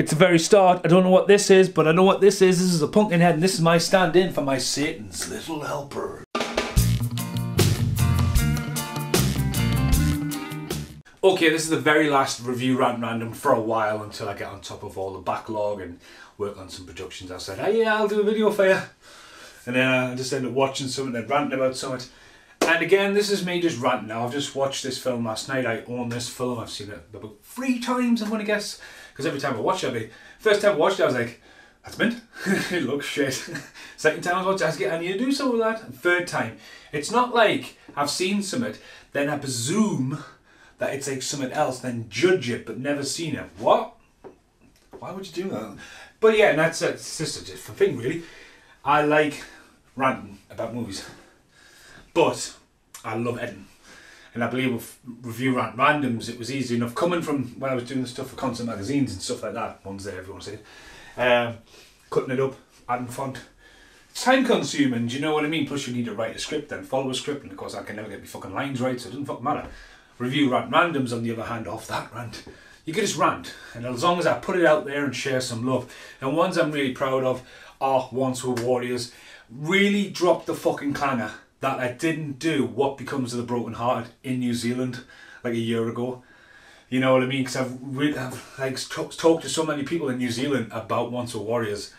It's the very start. I don't know what this is, but I know what this is. This is a pumpkin head, and this is my stand in for my Satan's Little Helper. Okay, this is the very last review rant random for a while until I get on top of all the backlog and work on some productions. I said, hey, yeah, I'll do a video for you. And then I just end up watching something and ranting about something. And again, this is me just ranting now. I've just watched this film last night. I own this film. I've seen it about three times, I'm going to guess. Because every time I watch it, first time I watched it, I was like, that's mint. it looks shit. Second time I watched it, I was like, I need to do something with that. third time, it's not like I've seen something, then I presume that it's like something else, then judge it, but never seen it. What? Why would you do that? But yeah, and that's, that's just a different thing, really. I like ranting about movies, but I love editing. And I believe with review rant randoms, it was easy enough coming from when I was doing the stuff for concert magazines and stuff like that. One's there, everyone said. Um, cutting it up, adding font. Time consuming, do you know what I mean? Plus, you need to write a script then follow a script, and of course, I can never get my fucking lines right, so it doesn't fucking matter. Review rant randoms, on the other hand, off that rant. You can just rant, and as long as I put it out there and share some love, and ones I'm really proud of are Once Were Warriors. Really dropped the fucking clanger that I didn't do What Becomes of the Broken Hearted in New Zealand like a year ago. You know what I mean? Because I've, re- I've like talked to so many people in New Zealand about Once Were Warriors.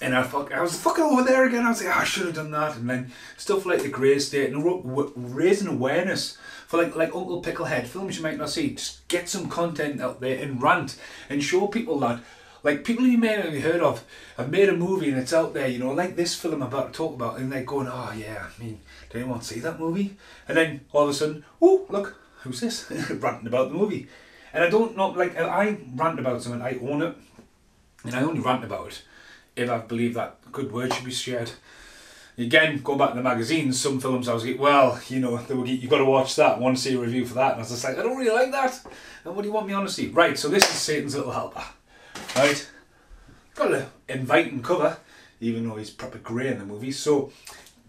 And I fuck, I was fucking over there again. I was like, oh, I should have done that. And then stuff like the Grey State and raising awareness for like like Uncle Picklehead films you might not see. Just get some content out there and rant and show people that like people you may not have heard of have made a movie and it's out there, you know, like this film I'm about to talk about, and they're going, oh yeah, I mean, did anyone see that movie? And then all of a sudden, oh look, who's this ranting about the movie? And I don't know, like I rant about something, I own it, and I only rant about it if I believe that good word should be shared. Again, going back to the magazines, some films I was like, well, you know, you've got to watch that, want to see a review for that. And I was just like, I don't really like that. And what do you want me see? Right, so this is Satan's Little Helper. Right? Got an inviting cover, even though he's proper grey in the movie. So,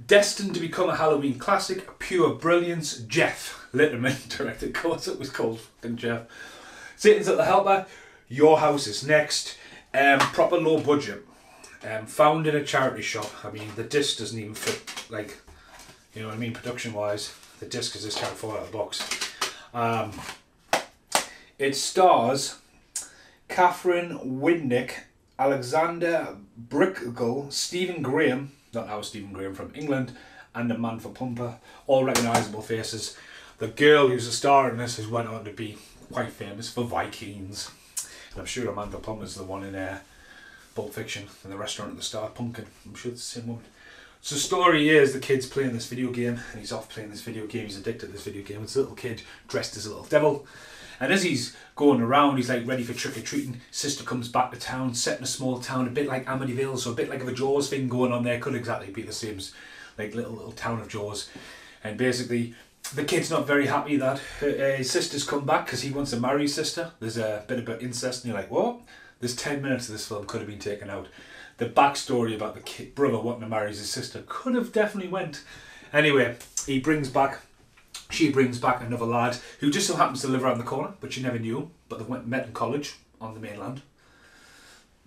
destined to become a Halloween classic, pure brilliance, Jeff Lieberman directed. Of course, it was called fucking Jeff. Satan's Little Helper, Your House is Next. Um, proper low budget. Um, found in a charity shop. I mean, the disc doesn't even fit, like, you know what I mean, production wise. The disc is just can't fall out of the box. Um, it stars Katheryn Winnick, Alexander Brickel, Stephen Graham, not our Stephen Graham from England, and Amanda Plummer, all recognisable faces. The girl who's a star in this has went on to be quite famous for Vikings. And I'm sure Amanda Plummer's the one in there. Pulp Fiction and the restaurant at the start, Pumpkin. I'm sure it's the same woman. So the story is the kid's playing this video game and he's off playing this video game. He's addicted to this video game. It's a little kid dressed as a little devil. And as he's going around, he's like ready for trick or treating. Sister comes back to town, set in a small town, a bit like Amityville, so a bit like of a Jaws thing going on there. Could exactly be the same like little little town of Jaws. And basically, the kid's not very happy that her, uh, his sister's come back because he wants to marry his sister. There's a bit about incest, and you're like, what? There's 10 minutes of this film could have been taken out. The backstory about the kid, brother wanting to marry his sister could have definitely went. Anyway, he brings back, she brings back another lad who just so happens to live around the corner, but she never knew. him, But they went met in college on the mainland.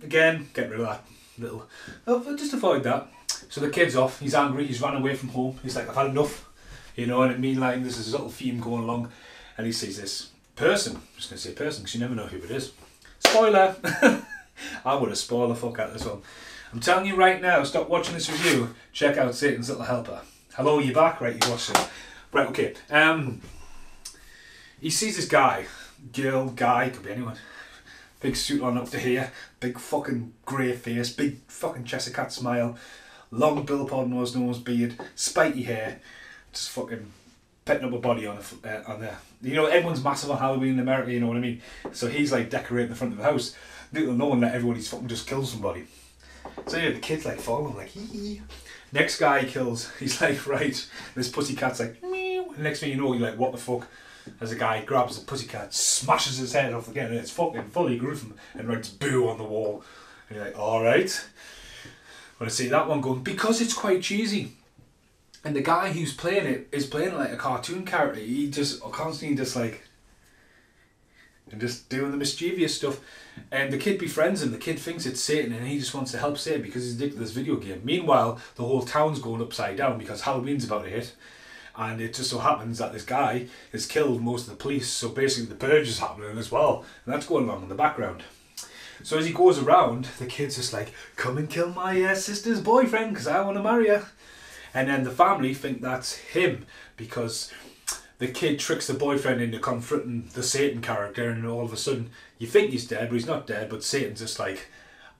Again, get rid of that little. Oh, just avoid that. So the kid's off. He's angry. He's run away from home. He's like, I've had enough. You know, and it mean like there's this little theme going along, and he sees this person. I'm just gonna say person because you never know who it is. Spoiler! I would have spoiled the fuck out of this one. I'm telling you right now, stop watching this review, check out Satan's Little Helper. Hello, you're back? Right, you watched it. Right, okay. Um, he sees this guy, girl, guy, could be anyone. Big suit on up to here, big fucking grey face, big fucking Cheshire cat smile, long bill nose, nose beard, spiky hair, just fucking petting up a body on a, uh, on there. You know, everyone's massive on Halloween in America. You know what I mean? So he's like decorating the front of the house, little knowing that everybody's fucking just kills somebody. So yeah, the kid's like following, like hee Next guy kills. He's like, right. This pussycat's like, meow. Next thing you know, you're like, what the fuck? As a guy grabs the pussycat, smashes his head off again, and it's fucking fully gruesome, and writes boo on the wall. And you're like, alright. When I see that one going, because it's quite cheesy and the guy who's playing it is playing like a cartoon character. He just constantly just like and just doing the mischievous stuff. And the kid befriends him. The kid thinks it's Satan, and he just wants to help Satan because he's addicted to this video game. Meanwhile, the whole town's going upside down because Halloween's about to hit. And it just so happens that this guy has killed most of the police, so basically the purge is happening as well, and that's going on in the background. So as he goes around, the kid's just like, "Come and kill my uh, sister's boyfriend because I want to marry her," and then the family think that's him because the kid tricks the boyfriend into confronting the Satan character, and all of a sudden you think he's dead, but he's not dead. But Satan's just like,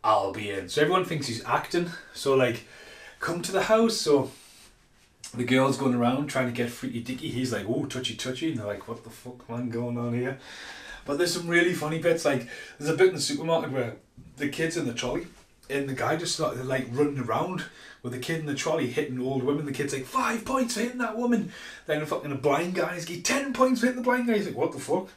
"I'll be in." So everyone thinks he's acting. So like, come to the house. So the girl's going around trying to get freaky dicky. He's like, oh, touchy touchy. And they're like, what the fuck, man, going on here? But there's some really funny bits. Like, there's a bit in the supermarket where the kid's in the trolley and the guy just started like running around with the kid in the trolley hitting old women. The kid's like, five points for hitting that woman. Then the fucking blind guy's get 10 points for hitting the blind guy. He's like, what the fuck?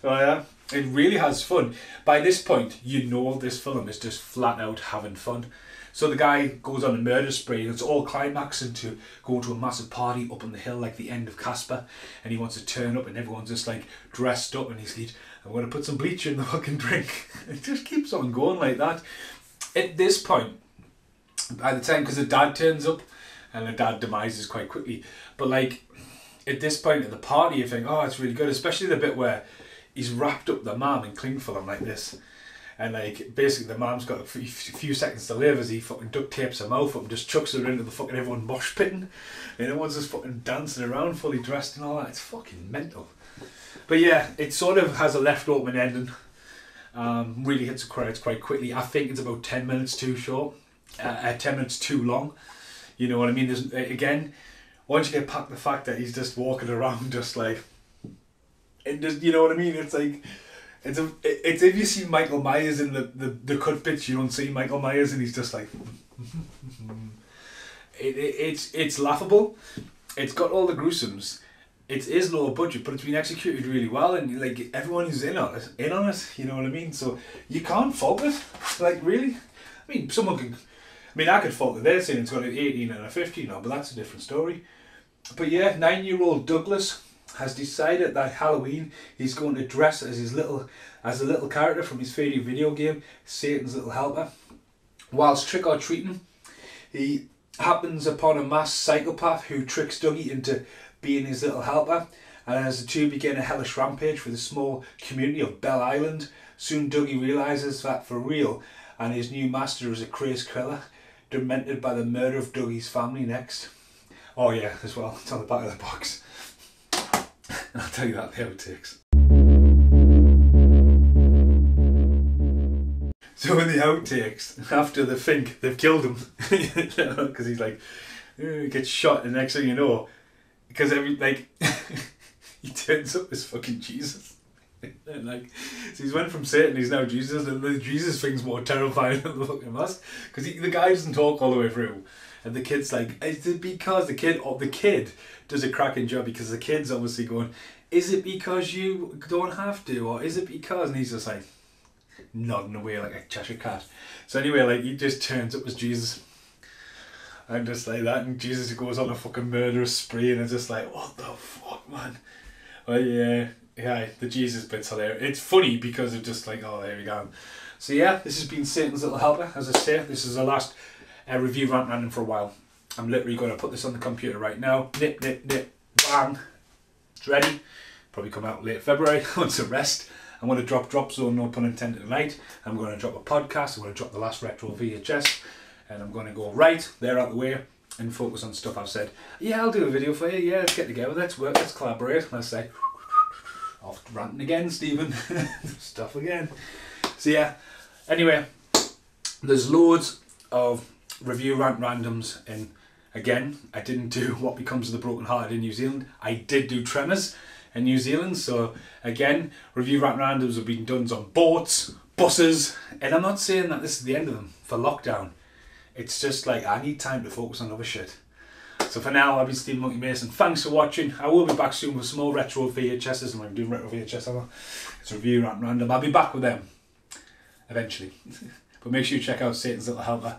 So, yeah, it really has fun. By this point, you know this film is just flat out having fun. So the guy goes on a murder spree, and it's all climaxing to go to a massive party up on the hill, like the end of Casper, and he wants to turn up, and everyone's just like dressed up, and he's like, "I'm going to put some bleach in the fucking drink." it just keeps on going like that. At this point, by the time, because the dad turns up, and the dad demises quite quickly, but like at this point at the party, you think, "Oh, it's really good," especially the bit where he's wrapped up the mum in cling film like this and like basically the mom's got a few seconds to live as he fucking duct tapes her mouth up and just chucks her into the fucking everyone mosh pitting. And everyone's just fucking dancing around fully dressed and all that. It's fucking mental. But yeah, it sort of has a left open ending. Um, really hits the credits quite quickly. I think it's about 10 minutes too short, uh, uh, 10 minutes too long. You know what I mean? There's, again, once you get past the fact that he's just walking around just like, and just, you know what I mean? It's like, it's a, it's if you see Michael Myers in the, the, the cut bits, you don't see Michael Myers, and he's just like, it, it, it's it's laughable. It's got all the gruesomes. It is low budget, but it's been executed really well, and like everyone is in on it, in on it. You know what I mean? So you can't fault it. Like really, I mean, someone can. I mean, I could fault it. They're saying it's got an eighteen and a fifteen now, but that's a different story. But yeah, nine-year-old Douglas has decided that Halloween he's going to dress as his little as a little character from his favourite video game, Satan's Little Helper. Whilst trick or treating, he happens upon a mass psychopath who tricks Dougie into being his little helper. And as the two begin a hellish rampage for the small community of Bell Island, soon Dougie realizes that for real, and his new master is a crazed killer, demented by the murder of Dougie's family next. Oh yeah, as well, it's on the back of the box. I'll tell you that the outtakes. So in the outtakes, after they think they've killed him, because he's like, gets shot, and next thing you know, because every like, he turns up as fucking Jesus. and like, so he's went from Satan, he's now Jesus, and the Jesus thing's more terrifying than the fucking mask, because the guy doesn't talk all the way through. And the kid's like, is it because the kid, or the kid does a cracking job because the kid's obviously going, is it because you don't have to, or is it because? And he's just like nodding away like a Cheshire cat. So anyway, like he just turns up as Jesus. And just like that, and Jesus goes on a fucking murderous spree, and it's just like, what the fuck, man? Well, yeah, yeah, the Jesus bit's hilarious. It's funny because of just like, oh, there we go. So yeah, this has been Satan's Little Helper. As I say, this is the last uh, review rant running for a while. I'm literally going to put this on the computer right now. Nip, nip, nip, bang. It's ready. Probably come out late February. once a rest. I'm going to drop Drop Zone, no pun intended, tonight. I'm going to drop a podcast. I'm going to drop the last retro VHS. And I'm going to go right there out the way and focus on stuff I've said. Yeah, I'll do a video for you. Yeah, let's get together. Let's work. Let's collaborate. Let's say, off ranting again, Stephen. stuff again. So yeah. Anyway, there's loads of review rant randoms and again I didn't do what becomes of the broken hearted in New Zealand. I did do tremors in New Zealand so again review rant randoms have been done on boats buses and I'm not saying that this is the end of them for lockdown. It's just like I need time to focus on other shit. So for now I've been Steve Monkey Mason. Thanks for watching. I will be back soon with some more retro VHSs and I'm doing retro VHS it's a review rant random. I'll be back with them eventually. But make sure you check out Satan's Little Helper